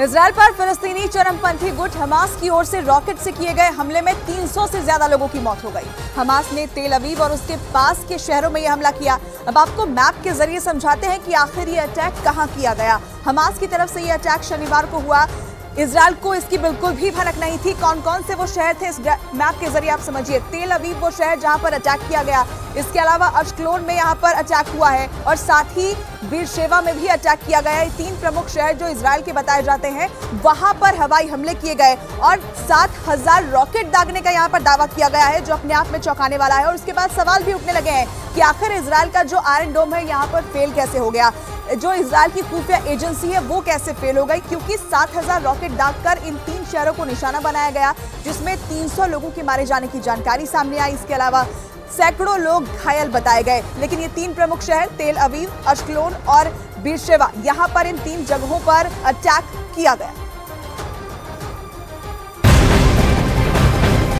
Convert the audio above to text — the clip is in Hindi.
इसराइल पर फिलिस्तीनी चरमपंथी गुट हमास की ओर से रॉकेट से किए गए हमले में 300 से ज़्यादा लोगों की मौत हो गई। हमास ने तेल अवीव और उसके पास के शहरों में यह हमला किया। अब आपको मैप के ज़रिए समझाते हैं कि आखिर यह अटैक कहाँ किया गया। हमास की तरफ़ से यह अटैक शनिवार को हुआ। इसराइल को इसकी बिल्कुल भी भनक नहीं थी। कौन कौन से वो शहर थे? इस मैप के ज़रिए आप समझिए। तेल अवीव वो शहर जहाँ पर अटैक किया गया। इसके अलावा अशक्लोन में यहाँ पर अटैक हुआ है और साथ ही बीरशेवा में भी अटैक किया गया है। तीन प्रमुख शहर जो इसराइल के बताए जाते हैं, वहाँ पर हवाई हमले किए गए और सात हज़ार रॉकेट दागने का यहाँ पर दावा किया गया है, जो अपने आप में चौंकाने वाला है। और उसके बाद सवाल भी उठने लगे हैं कि आखिर इसराइल का जो आयरन डोम है, यहाँ पर फेल कैसे हो गया? जो इसराइल की खुफिया एजेंसी है, वो कैसे फेल हो गई? क्योंकि 7000 रॉकेट दागकर इन तीन शहरों को निशाना बनाया गया, जिसमें 300 लोगों के मारे जाने की जानकारी सामने आई। इसके अलावा सैकड़ों लोग घायल बताए गए। लेकिन ये तीन प्रमुख शहर, तेल अवीव, अश्कलोन और बीरशेवा, यहाँ पर इन तीन जगहों पर अटैक किया गया।